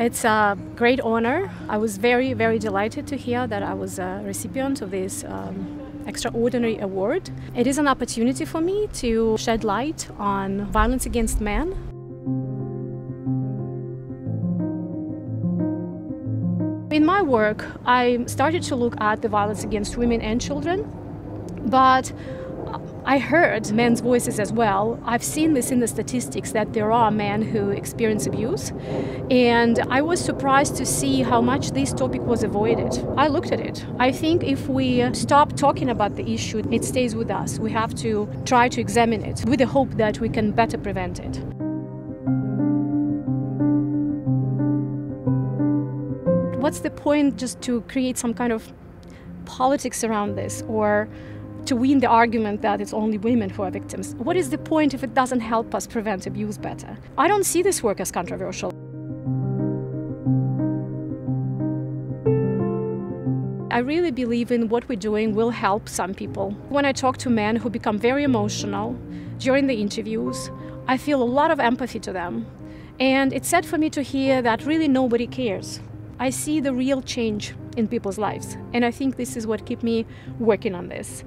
It's a great honor. I was very, very delighted to hear that I was a recipient of this um, extraordinary award. It is an opportunity for me to shed light on violence against men. In my work, I started to look at the violence against women and children, but I heard men's voices as well. I've seen this in the statistics that there are men who experience abuse, and I was surprised to see how much this topic was avoided. I looked at it. I think if we stop talking about the issue, it stays with us. We have to try to examine it with the hope that we can better prevent it. What's the point just to create some kind of politics around this or to win the argument that it's only women who are victims. What is the point if it doesn't help us prevent abuse better? I don't see this work as controversial. I really believe in what we're doing will help some people. When I talk to men who become very emotional during the interviews, I feel a lot of empathy to them. And it's sad for me to hear that really nobody cares. I see the real change in people's lives, and I think this is what keep me working on this.